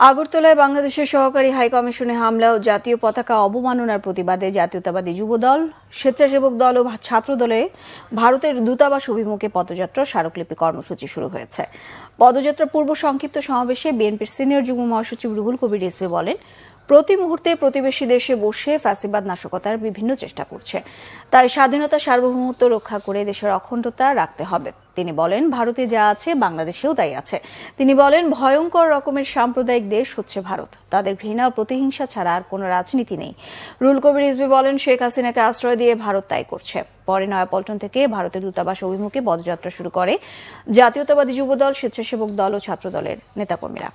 আগরতলায় বাংলাদেশের সহকারী হাইকমিশনে হামলা ও জাতীয় পতাকা অবমাননার প্রতিবাদে জাতীয়তাবাদী যুবদল স্বেচ্ছাসেবক দল ও ছাত্র দলে ভারতের দূতাবাস অভিমুখে পদযাত্রা, স্মারকলিপি কর্মসূচি শুরু হয়েছে। পদযাত্রা পূর্ব সংক্ষিপ্ত সমাবেশে বিএনপির সিনিয়র যুগ্ম মহাসচিব রুহুল কবির রিজভি বলেন, প্রতি মুহূর্তে প্রতিবেশী দেশে বসে ফ্যাসিবাদ নাশকতার বিভিন্ন চেষ্টা করছে। তাই স্বাধীনতা সার্বভৌমত্ব রক্ষা করে দেশের অখণ্ডতা রাখতে হবে। তিনি বলেন, ভারতে যা আছে, বাংলাদেশেও তাই আছে। তিনি বলেন, ভয়ঙ্কর রকমের সাম্প্রদায়িক দেশ হচ্ছে ভারত। তাদের ঘৃণা ও প্রতিহিংসা ছাড়া আর কোনো রাজনীতি নেই। রুল কবির রিজবি বলেন, শেখ হাসিনাকে আশ্রয় দিয়ে ভারত তাই করছে। পরে নয়াপল্টন থেকে ভারতের দূতাবাস অভিমুখে পদযাত্রা শুরু করে। জাতীয়তাবাদী যুবদল, স্বেচ্ছাসেবক দল ও ছাত্রদলের নেতাকর্মীরা।